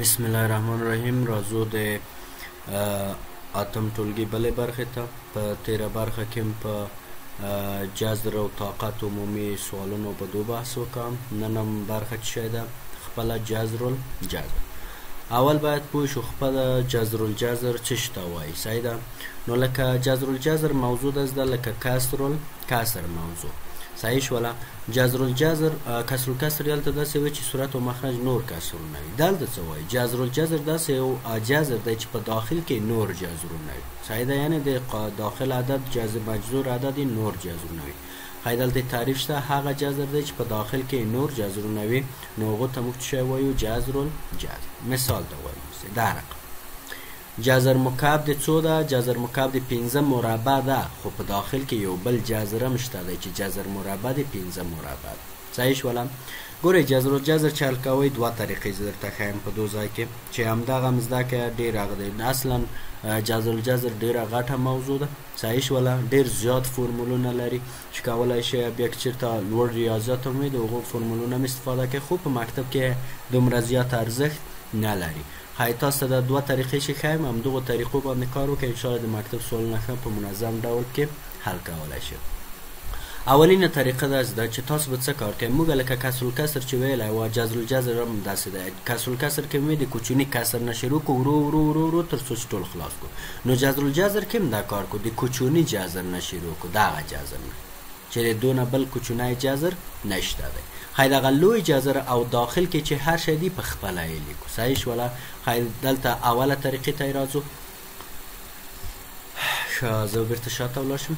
بسم الله الرحمن الرحیم راځو د اتم ټولګي بلې برخې ته په تیره برخه کې په جذر او طاقت عمومي سوالونو په دوه بحث وکم نن هم برخه چې ده خپل جذر الجذر اول باید پوه شو خپل جذر الجذر څه شته وایي صحیح ده نو لکه جذر الجذر موضوع ده لکه کسر الکسر موضوع صحیح شوله جذر الجذر کسر الکسر یلته داسې وي چې صورت او مخرج نور کسرونه وي دلته څه وایي جذر الجذر داسې یو جذر دی چې په داخل کې نور جذرونه وي صحیح ده یعنی د داخل عدد جذر مجذور عدد نور جذرونه وي خی دلته تعریف شته هغه جذر دی چې په داخل کې نور جذرونه وي نو هغه ته موږ څه وایو جذر الجذر مثال ته وایو درق جذر مکعب دې څو ده؟ جذر مکعب دې پنځه مربع ده خو په داخل کې یو بل جذر هم شته دی چې جذر مربع دې پنځه مربع ده. صحیح شوله؟ ګورئ جذرالجذر چې حل کوئ دوه طریقې زه درته ښیم په دو ځای کې چې همدغه هم زده که ډېر هغه دی اصلا جذرالجذر ډېره غټه موضوع ده صحیح شوله ډېر زیات فورمولونه لري چې کولای شئ بیا که چېرته لوړ ریاضیات هم وي د هغو فورمولونه هم استفاده کوي خو په مکتب کې دومره زیات ارزښت نه لري ښايي تاسو ته دا دوه طریقې چې ښیم همدغو طریقو باندې کار وکړئ انشاءالله د مکتب سوالونه ښه په منظم ډول کې حل کولی شئ اولینه طریقه داسې ده چې تاسو به څه کار کوئ موږ لکه کسر الکسر چې ویلی وه جذر الجذر هم داسې دی کسر الکسر کې مې د کوچني کسر نه شروع کو ورو ورو ورو ورو تر څو چې ټول خلاص کو نو جذر الجذر کې هم دا کار کو د کوچني جذر نه شروع کو دغه جذر نه چې د دونه بل کوچنی جذر نشته دی خی دغه لوی جذر او داخل کې چې هر شی دی په خپله یې لیکو صحیح شوله خی دلته اوله طریقې ته یې راځو ښه زه بیرته شاته ولاړ شم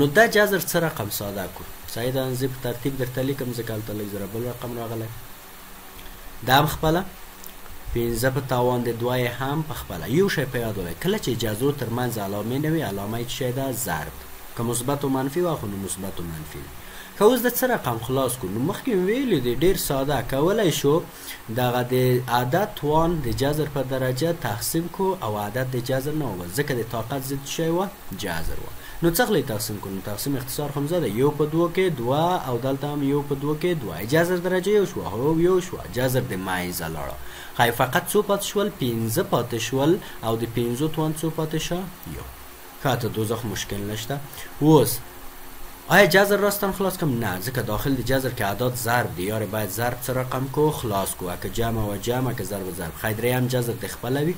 نو دا جذر څه رقم ساده کو صحیح ده زه په ترتیب درته لیکم ځکه هلته لږ زره بل رقم راغلی دا هم خپله پنځه په تاوان د دوه یې هم په خپله یو شی په یاد ولرئ کله چې جزو ترمنځ علامې نه وي علامه یې څه شی ده ضرب که مثبت او منفي وه خو نو مثبت او منفي وي که اوس د څه رقم خلاص کړو نو مخکې ویلي دي ډیر ساده کولای شو دغه د عدد توان د جذر په درجه تقسیم کو او عدد د جذر نه وباسو ځکه د طاقت ضد شی وه جذر وه نو څه غلې تقسیم کو نو تقسیم اختصار خمزه ده یو په دوه کې دوه او دلته هم یو په دوه کې دوه جذر درجه یو شو هو یو شو جذر د مایزه لاړه خای فقط څو پاتې شول پنځه پاتې شول او د پنځو توان څو پاتې شه یو خاطر دوزخ مشکل نشته اوس آیا جذر راستن خلاص کم نه ځکه داخل د جذر که اعداد ضرب دی یاره باید ضرب څه رقم کو خلاص کو که جمع و جمع که ضرب ضرب خیدریم جذر د خپل وی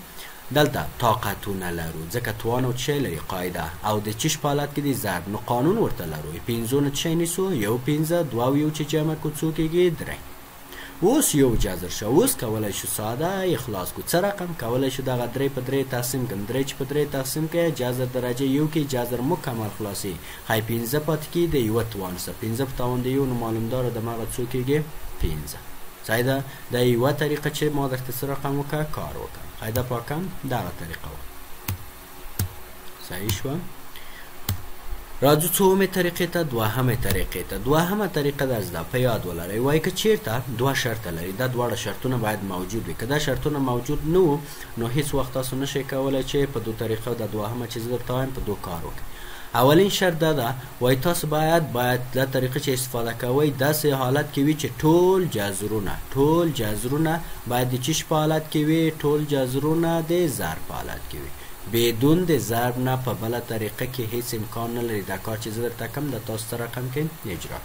دلته تا قتونه لرو ځکه توان او چه لري قاعده او د چش په حالت کې دي ضرب نو قانون ورته لرو ای پنځو نه چه نیسو یو پنځه دوه او یو چه جمع کو څو کیږي درې اوس یو جذر شو اوس کولای شو ساده ای خلاص کو څه رقم کولای شو دغه درې په درې تقسیم کړم درې چې په درې تقسیم کړي جذر درجه یو کې جذر مکمل خلاصي خی پنځه پاتې کی د یو توان سره پنځه په توان د یو نو معلومدار دماغه څو کیږي پنځه صحیح ده دا یوه طریقه چې ما درته څه رقم وکړه کار وکړه قاعده پاکم دغه طریقه وه صحیح شوه راځو څومې طریقې ته دوهمې طریقې ته دوهمه طریقه دا زده په یاد ولرئ وایي که چیرته دوه شرطه لري دا دواړه شرطونه باید موجود وي که دا شرطونه موجود نه وو نو هیڅ وخت تاسو نشئ کولی چې په دو طریقه دا دوهمه چې زه درته وایم په دو کار وکړئ اولین شرط دا ده وای تاسو باید باید دا طریقه چې استفاده کوئ داسې حالت کې وي چې ټول جذرونه ټول جذرونه باید د چیش په حالت کې وي ټول جذرونه د ضرب په حالت کې وي بدون د ضرب نه په بل طریقه کې هیڅ امکان نه لري دا کار چې زه درته کوم د تاسو سره رقم کې اجرا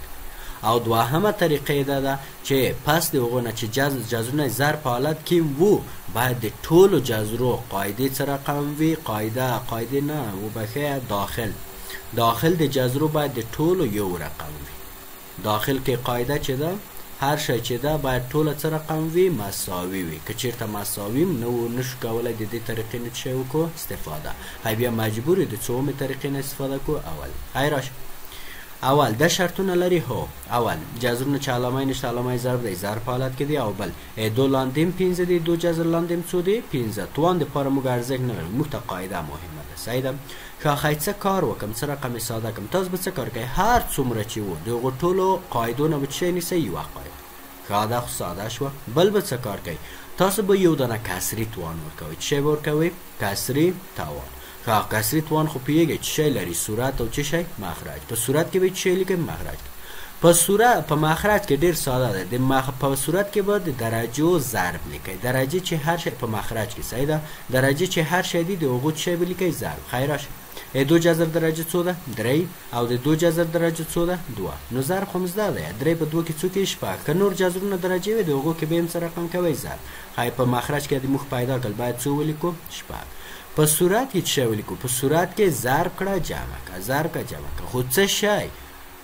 او دوهمه طریقه دا ده چې پس د هغو نه چې جز جذرونه ضرب په حالت کې وو باید د ټولو جذرو قاعده څه رقم وي قاعده قاعده نه وبخښه داخل داخل د جذرو باید د ټولو یو رقم وي. داخل کې قاعده چې ده هر شی چې ده باید ټوله څه رقم وي مساوي وي که چیرته مساویم نه وو نشو کولای د دې طریقې نه څه وکړو استفاده هی بیا مجبور یو د څومې طریقې نه استفاده کو اول هی راشه اول ده شرطونه لري هو اول جذرونه چې علامه نشته علامه ضرب دی ضرب په حالت کې دی او بل دو لاندیم پنځه دی دو جذر لاندیم څو دی پنځه توان د پاره موږ ارزښت نه لرو موږ ته قاعده مهمه ده صحیح ده ښاخی څه کار وکم څه رقم یې ساده کم تاسو به څه کار کوي هر څومره چې وو د هغو ټولو قاعدو نه به څه شی نیسئ یوه قاعده ښه دا خو ساده شوه بل به څه کار کوي تاسو به یو دانه کسري توان ورکوي څه شی به ورکوي کسري توان ښه کسري توان خو پیږي څه شی لري صورت او څه شی مخرج په صورت کې به څه شی لیکي مخرج په صورت په مخرج کې ډیر ساده ده د مخ په صورت کې به د درجو ضرب لیکي درجه چې هر شی په مخرج کې صحیح ده د راجي چي هر شی دي د هغو څه شی به لیکئ زار بخیر راشه ای دو جذر د راجي څو ده دري او د دو جذر د راجي څو ده دوه نو زار خو هم زده دی دري په دوه کي څو کیږي شپږ که نور جذرونه د راجي وي د هغو کي به هم څه رقم کوئ زار خیر په مخرج کي دي موږ پیدا کړل باید څو ولیکو شپږ په صورت کي څه شی ولیکو په صورت کي زار کړه جمع که زار که جمع که خو څه شی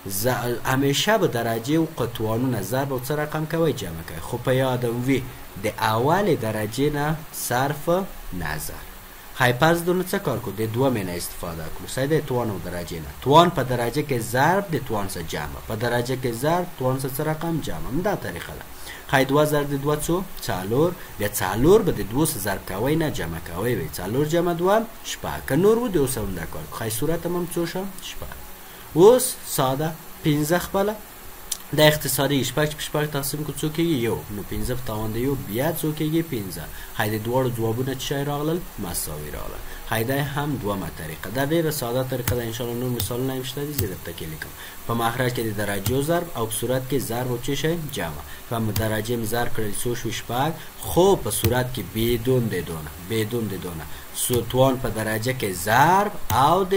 زه هميشه به درجې او قطوانونه ضرب او څه رقم کوی جمع کوی خو په يادم وي د اولې درجې نه صرف نظر خی پس دو نو څه کار کو د دومې نه استفاده کړو سه د توان او درجې نه توان په درجه کې ضرب د توان سه جمع په درجه کې ضرب توان سه څه رقم جمع دا طریقه ده خی دوه ضرب د دوه څو څلور بیا څلور به د دوه سه ضرب کوی نه جمع کوی وي څلور جمع دوه شپږ که نور و د اوسه هم دا کار خی صورت هم څو شه شپږ اوس ساده پنځه خپله د اختصاری شپږ چې په شپږ تقسیم کړو څو کېږي یو نو پنځه په تاوان د یو بیا څو کېږي پنځه هی د دواړو ځوابونه چې شی راغلل مساوي راغله هی دا هم دومه طریقه دا ډېره ساده طریقه ده انشاءالله نور مثالونه هم شته دي زه درته کې لیکم په مخرج کې د درجو ضرب او په صورت کې ضرب او څه شی جمع په درجه مې ضرب کړل څو شو شپږ خو په صورت کې بدون د دونه بدون د دونه سو توان په درجه کې ضرب او د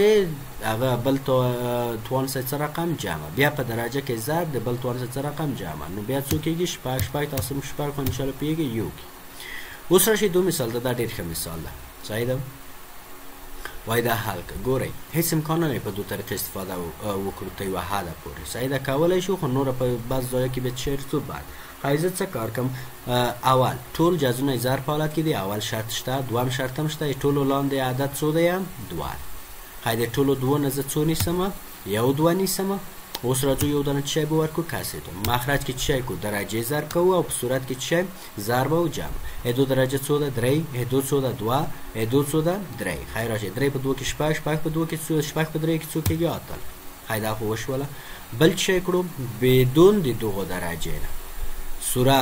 هغه بل توان سره څه رقم جمع بیا په درجه کې ضرب د بل توان سره څه رقم جمع نو بیا څو کېږي شپږ شپږ تاسو هم شپږ خو انشاءالله پوهېږئ یو کې اوس راشي دو مثال ته دا ډېر ښه مثال ده صحیح ده وای دا حل که ګورئ هیڅ امکان نه په دو طریقې استفاده وکړو تر یوه حده پورې صحیح ده کولی شو خو نوره په بعض ځایو کې بیا چیرته بعد ښايي زه څه کار کم اول ټول جزونه ظرف حالت کې دي اول شرط شته دوم شرط هم شته ټولو لاندې عدد څو دی دوه ښايي د ټولو دوه نه زه څو نیسم یو دوه نیسم اوس راځو یو دانه چی به ورکو کسې ته مخرج کې چی کو درجه ضرب کوو او په صورت کې چی ضرب او جمع ادو درجه څو ده درې ادو څو ده دوه ادو څو ده درې خیر راشه درې په دوه کې شپږ شپږ په دوه کې څو شپږ په درې کې څو کېږي اتل قاعده خو وشوله بل څه شی کړو بدون د دغو درجه نه سوره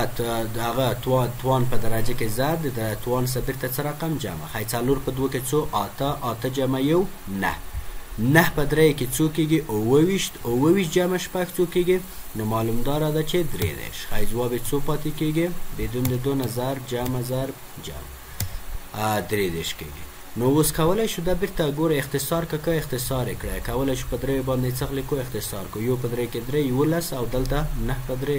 دغه توان توان په درجه کې زاد د توان صبر ته څه رقم جمع خی څلور په دوه کې څو آتا آتا جمع یو نه نه په درې کې څو کېږي اووه ویشت اووه ویشت جمع شپږ څو کېږي نو معلومداره ده چې درې دېرش خی ځواب یې څو پاتې کېږي بدون د دو نه ضرب جمع ضرب جمع درې دېرش کېږي نو اوس کولای شو دا بیرته ګوره اختصار که که اختصار یې کړه کولای شو په دریو باندې څغ لیکو اختصار کو یو په درې کې درې یولس او دلته نه په درې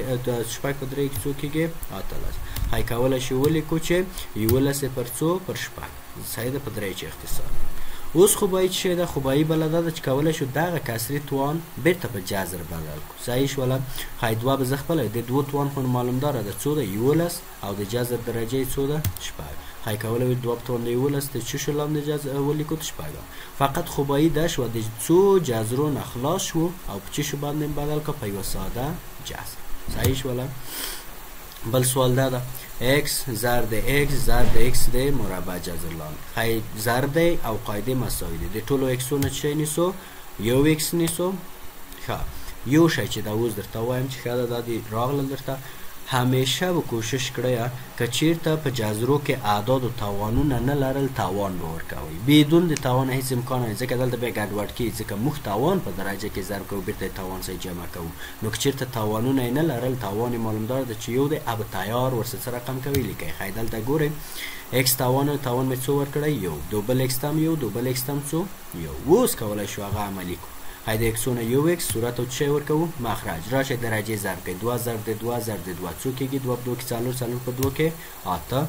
شپږ په درې کې څو کېږي اتلس هاي کولای شو ولیکو چې یولس یې پر څو پر شپږ صحیح ده په درې چې اختصار اوس خوبایي چې شی ده خوبایي بله دا ده چې کولای شو دغه کسري توان بیرته په جذر بدل کو صحیح شوله هاي دوه به زه خپله د دوو توان خو معلومداره ده څو ده یولس او د جذر درجه یې څو ده شپږ های کولی وي دوه پتوند یولس د څه شو لاندې جذر ولیکو د شپږ فقط خوبایی دا شوه د څو جذرو نه خلاص شو او په څه شو باندې بدل که په یوه ساده جذر صحیح شوله بل سوال دا ده x ضرب د x ضرب د x د مربع جذر لاندې های ضرب دی او قاعده مساوي دی د ټولو x نه چه نیسو یو ایکس نیسو ښه یو شی چې دا اوس درته وایم چې ښه ده دا دې راغله درته همیشه به کوشش کړی که چیرته په جزرو کې اعداد او توانونه نه لرل توان به ورکوي بدون د توان هیڅ امکان نه ځکه دلته بیا ګډوډ کیږي ځکه موږ توان په درجه کې ضرب کوو بیرته توان سره جمع کوو نو که چیرته توانونه نه لرل توان معلومدار ده چې یو دی اب تیار ورسره سره رقم کوي لیکي خی دلته ګورئ ایکس توان او توان مې څو ورکړی یو دوبل ایکس تم یو دوبل ایکس تم څو يو اوس کولای شو هغه عملي کو هاي د اکسو نه يو اکس صورت او چشای ورکوو مخرج راشئ درجې ضرب کړئ دوه ضرب د دوه ضرب د دوه څو کېږي دوه په دوه کې څلور څلور په دوه کې اته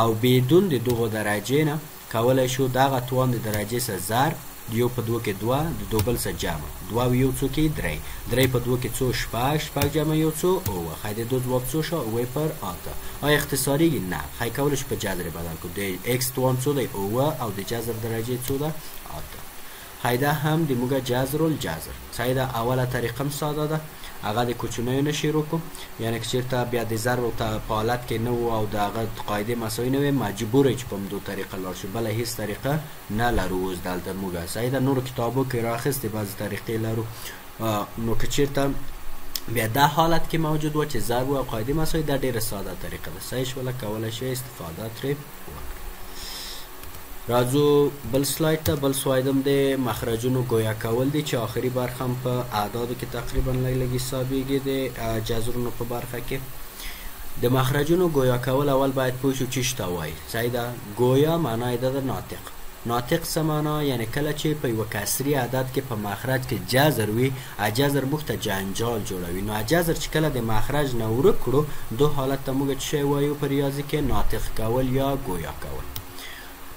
او بدون د دغو درجې نه کولای شو دغه توان د درجې سره ضرب یو په دوه کې دوه د دوبل سره جمع دوه او یو څو کی درۍ درۍ په دوو کی څو شپږ شپږ جمع یو څو اووه خی دی دو ځواب څو شو اووه پر آته آیا اختصاریږي نه خی کولی شو په جذر بدل کو دی ایکس توان څو دی اووه او دی جذر درجه څو ده آته خی ده هم دی موږ جذر الجذر صحیح ده اوله طریقه هم ساده ده هغه د کوچنیو نه شروع کو یعنی که چیرته بیا د ضرب او په حالت کې نه وو او د هغه قاعده مساوی نه وي مجبور چې په دوه طریقه لاړ شو بل هیڅ طریقه نه لرو اوس دلته موږ صحیح ده نور کتابو کې راخستې بعضې طریقې لرو نو که چیرته بیا دا حالت کې موجود و چې ضرب او قاعده مسایل دا ډیره ساده طریقه ده صحیح شوله کولای شئ استفاده ترې راځو بل سلاید ته بل سلایدم د مخرجونو گویا کول دي چې آخري برخه هم په اعدادو کې تقریبا لږ لږ حسابیږي د جذرونو په برخه کې د مخرجونو گویا کول اول باید پوه شو چې شته وایي صحیح ده ګویا معنا یې دده ناطق. ناطق څه معنا؟ یعنې کله چې په یوه کسري عدد کې په مخرج کې جذر وي، اجذر موږ ته جنجال جوړوي. نو اجذر چې کله د مخرج نه ورک کړو، دو حالت ته موږ څه شی وایو په ریاضي کې؟ ناطق کول یا ګویا کول.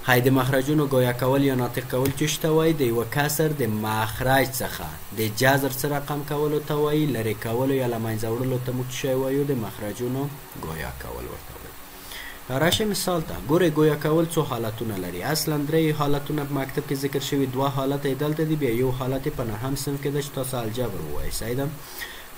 ښايي د مخرجونو ګویا کول یا ناطق کول چه شي ته وایي؟ د یوه کسر د مخرج څخه د جذر څه رقم کولو ته وایي؟ لرې کولو یا له منځه وړلو ته موږ څه شی وایو؟ د مخرجونو ګویا کول ورته وایي. راشئ مثال ته، ګورئ ګویا کول څو حالتونه لري، اصلاً درې يې حالتونه په مکتب کې ذکر شوي، دوه حالته يې دلته دي، بيا يو حالت يې په نهم صنف کې ده چې تاسو الجبر ووايئ، صحيح ده؟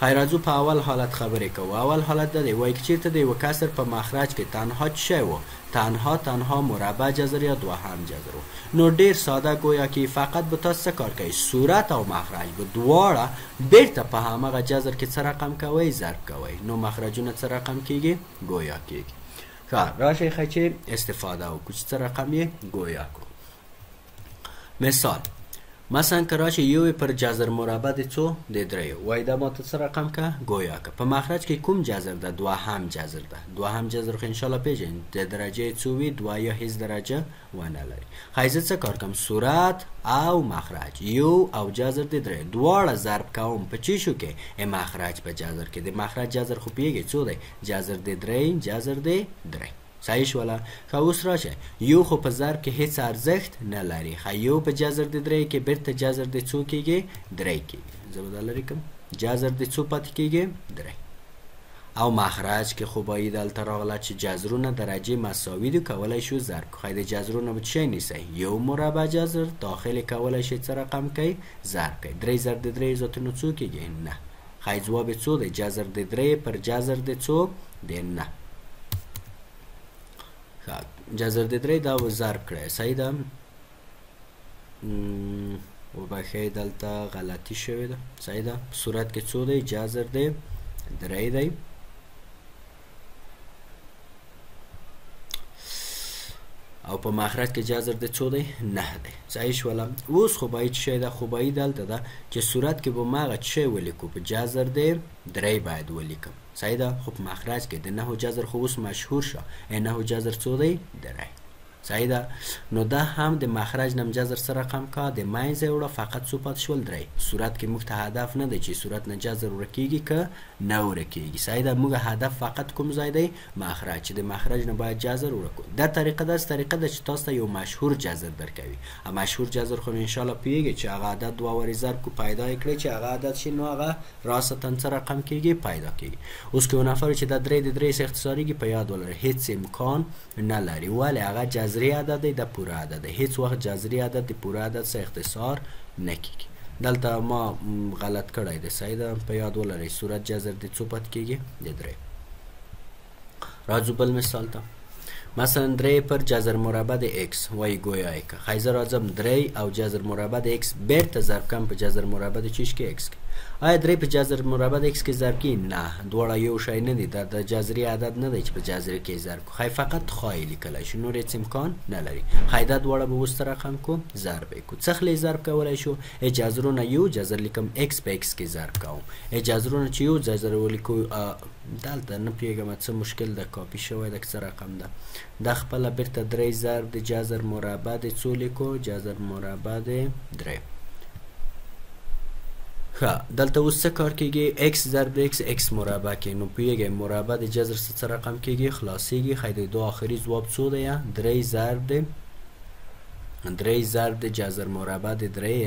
هاي راځو په اول حالت خبرې کوو، اول حالت دا دی، وايي که چېرته د يوه کسر په مخرج کې تنها څه شی و؟ تنها، تنها مربع جذر يا دوهم جذر و، نو ډېر ساده ګويا کې فقط به تاسو څه کار کوئ؟ صورت او مخرج به دواړه بېرته په همغه جذر کې څه رقم کوئ؟ ضرب کوئ، نو مخرجونه څه رقم کېږي؟ ګویا کېږي ښه راشئ ښه چې استفاده وکړو چې څه رقم یې ګویا کړو مثال مثلا که راشي یو پر جذر مربع د څو د دریو وای دا ماته څه رقم که ګویا که په مخرج کې کوم جذر ده دوهم جذر ده دوهم جذر خو انشاءالله پیژنئ د درجه څو وي دوه یا هیڅ درجه ونه لري خای زه څه کار کوم صورت او مخرج یو او جذر د درې دواړه ضرب کوم په چی شو کې ای مخرج په جذر کې د مخرج جذر خو پیږي څو دی جذر د درې جذر د درې صحیح شولا خو اوس راشه یو خو په ضرب کې هیڅ ارزښت نه لري خو یو په جذر د درې کې بیرته جذر د څو کېږي درې کېږي زه به دا لري کوم جذر د څو پاتې کېږي درې او مخرج که خو بايد هلته راغله چه جذرونه درجه مساوی دو کولای شو ضرب کو خيده جذرونه به چه نيسئ يو مربع جذر داخل کولای شئ څه رقم کئ ضرب کئ دري ضرب د دريو ذاتونو څو کيږی نه خيد ځواب يې څو دی جذر د دري پر جذر د څو دی نه جذر د دري دا ضرب کړئ صحيح ده وبخښئ دلته غلطي شوې ده صحیح ده په صورت کې څو دی جذر دی درې دی او په مخرج کې جذر د څو دی نه دی صحیح شوله اوس خو باید شی ده خو باید دلته ده چې صورت کې به ماغه شی ولیکو په جذر دی درې باید ولیکم صحیح ده خو په مخرج کې د نه جذر خو اوس مشهور شو نه جذر څو دی درې صحیح ده نو ده هم د مخرج نم جذر سه رقم کا د مین زه وړه فقط څو پات شول دری صورت کی موږ ته هدف نه دی چی صورت نه جذر ورکیږی که نه ورکیږی صحیح ده موږ هدف فقط کوم ځای دی مخرج چی د مخرج نه باید جذر ورکو ده طریقه داسی طریقه ده چی تاسو ته یو مشهور جذر درکوی ا مشهور جذر خو نو ان شاءالله پوهیږی چی هغه عدد دوه واری ضرب کو پیدا یی کړی چی هغه عدد شی نو هغه راستا څه رقم کیږی پیدا کیږی اوس که یو نفر چی ده دری د دری سه اختصاریږی په یاد ولره هیڅ امکان نه لري ولې هغه جذري عدد دی دا پوره عدد دی هیڅ وخت جذري عدد د پوره عدد څخه اختصار نه کیږي دلته ما غلط کړی دی صحیح ده په یاد ولرئ صورت جذر د څو پات کیږي د درې راځو بل مثال ته مثلا درې پر جذر مربع د x وای ګویا که قیضر اعظم درې او جذر مربع د ایکس بیرته ضرب کم په جذر مربع د چیش کې ایکس کې آیا درې په جذر مربع د ایکس کې ضرب کی نه دواړه یو شای نه دی دا د جذری عدد نه دی چې په جذری کې ضرب کو خی فقط خای لیکلای شو نور هیڅ امکان نه لري قاعده دواړه به وسته رقم کو ضرب کو څخلی ضرب کولای شو ای جذرونه یو جذر لیکم ایکس په ایکس کې ضرب کوم ای جذرونه چې یو جذر ولیکو دلته نه پیګم څه مشکل ده کاپی شوی ده څه رقم ده دا خپله بیرته دری ضرب د جذر مربع د څو لیکو جذر مربع د دری ښه دلته اوس څه کار کیږي x ضرب د x x مربع کې نو پوهیږئ مربع د جذر څه څه رقم کیږي خلاصیږي خی د دو آخري ځواب څو دی درې ضرب د درې ضرب د جذر مربع د درې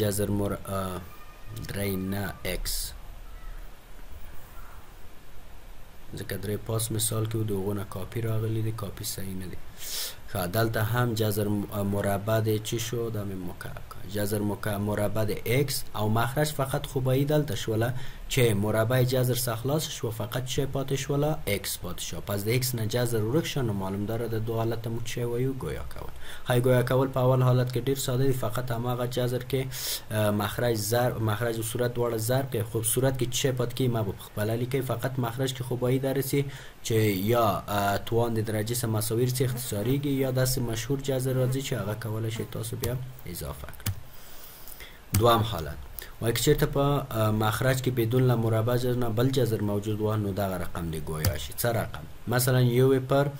جزر مور درې نه ایکس ځکه درې پاس مثال کې د غونه کاپی راغلی دی کاپی صحیح نه دی خا دلته هم جذر مربع دی چی شو دا مې مکعب جذر مربع دی x او مخرج فقط خوبایی دلته شوله چه مربع جذر سه خلاص شوه فقط چه پاتی شوله اکس پاتی شوه پس د اکس نه جذر ورک شه نو معلوم داره د دو حالت ته موږ چه وایو ګویا کول ښای ګویا کول په اول حالت که ډیر ساده وی فقط هماغه جذر که مخرج ضرب مخرج او صورت دواړه ضرب که خو صورت که چه پاتی کیی مه به پخپله لیکی فقط مخرج که خو بایی داره سی چه یا توان د درجه سه مساوی رسی اختصاریږی یا داسی مشهور جذر راځی چه هغه کولای شی تاسو بیا اضافه کړی دوام حالت، وای که چېرته په مخرج کې بدون له مربع جذر نه بل جذر موجود وه نو دغه رقم دې ګویا شي څه رقم مثلا یو پر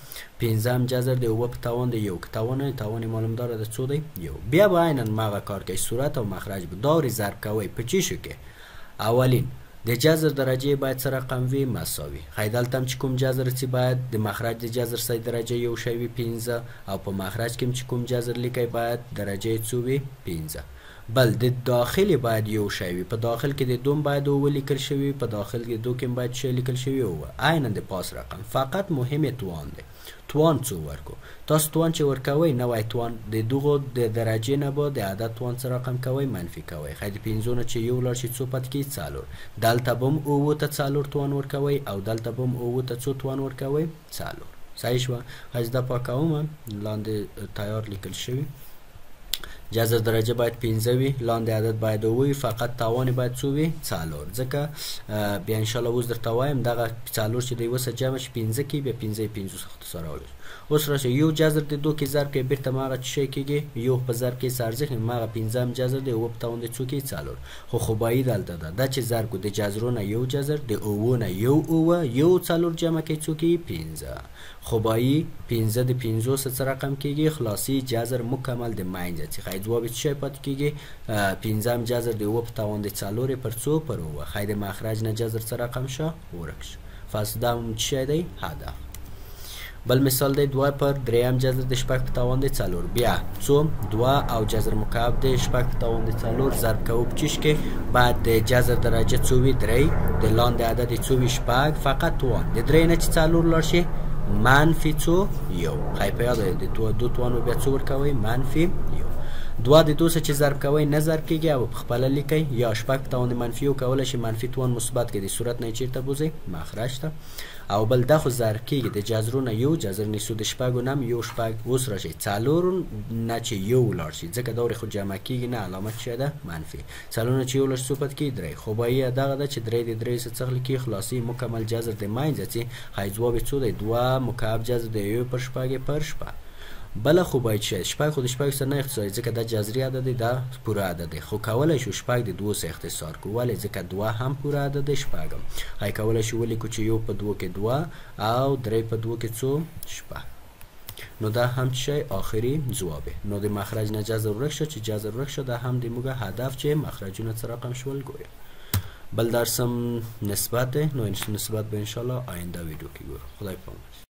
پنځم جذر دی اوبه په توان دی یو که توان نه توان معلوم داره د څو دی یو بیا به عینا مغه کار کوي صورت او مخرج به داوري ضرب کوي په چی شو کې اولین د جذر درجه باید څه رقم وی مساوی خی دلته هم چی کوم جذر څی باید د مخرج د جذر سی درجه یو شی وی پنځه او په مخرج کی هم چی کوم جذر لیکی باید درجه یی څو وی پنځه بل د داخل یی باید یو شی وی په داخل کی د دو هم باید اووه لیکل شوی وی په داخل د دو کی هم باید څه شی لیکل شوی وی اووه عینا د پاس رقم فقط مهم اتوان دی. توان څو ورکو؟ تاسو توان چې ورکوئ نوی توان د دغو د درجې نه به د عدد توان څه رقم کوئ منفي کوئ ښه د پنځو نه چې يو لاړ شي څو پاتې کېږي څلور دلته به هم اوو ته څلور توان ورکوئ او دلته به هم اوو ته څو توان ورکوئ څلور صحیح شوه ښه زه دا پاکوم لاندې تیار لیکل شوي جذر درجه باید 15 وي لاندې عدد باید وي فقط تاوان باید څو وي څلور ځکه بیا ان شاء الله اوس درته وایم دغه څلور چې د یو سره جمع شي 15 کې بیا 15 15 اختصار راوړي اوس راشه یو جذر د دوه کې ضرب کې بیرته ماغه چې شي کېږي یو په ضرب کې سرځي ماغه 15 هم جذر دی او په تاوان د څو کې څلور خو خوبایي دلته ده دا چې ضرب کو د جذرونه یو جذر د اوونه یو اوه یو څلور جمع کې څو کې 15 خوبایی پنځه د پنځو سه څه رقم کیږی خلاصی جذر مکمل د مینځه څخه ځواب چی شی پاتی کیږی پنځم جذر د اوه په توان د څلور پر څو پر اوه خی د مخرج نه جذر څه رقم شو ورک شو فصدم چی شی دی هدف بل مثال دی دوه پر دریم جذر د شپږ په توان د څلور بیا څو دوا او جذر مکعب دی شپږ تاوند څلور ضرب کوو په چیش کې بعد د جذر درجه څو وي درې د لاندې عدد څو وي شپږ فقط توان د درې نه چې څلور لاړ شي منفي څو یو خی په یاد د تو دو توانو بیا څو ورکوي منفي یو دوا د دوسه چې ضرب کوي نه ضرب کېږي او په خپله لیکي یا شپږ تاوند منفي یو کولی شي منفي توان مثبت کې د صورت نه چیرته بوزي مخرج ته او بل دا خو زار کیږی د جزرو نه یو جزر نیسو د شپږو نه هم یو شپږ اوس راشی څلورو نه چه یو ولاړ شی ځکه دورې خو جمع کیږی نه علامه چه ده منفی څلورو نه چه یو ولاړ شی څو پاتې کیږی دری خوباییه دغه ده چه دری د دریو سه څخلی کی خلاصی مکمل جزر د مینځه څی خی ځواب یې څو دی دوه مکعب جزر د یوې پر شپږې پر شپږ بله خو بايد شايد شپږ خو د شپږو سره نه اختصاريږي ځکه دا جذري عدد دی دا پوره عدد دی خو کولای شو شپږ د دوو سره اختصار کړو ولې ځکه دوه هم پوره عدد دی شپږ هم آیا کولای شو ولیکو چې یو په دوو کې دوه او درې په دوو کې څو شپږ نو دا هم چې شی آخري ځواب نو د مخرج نه جذر ورک شو چې جذر ورک شو دا هم د موږ هدف چې مخرجونه څه رقم شول ګوري بل درسم نسبت نو نسبت به ان شاء الله آینده ویډیو کې ګورو خدای پامه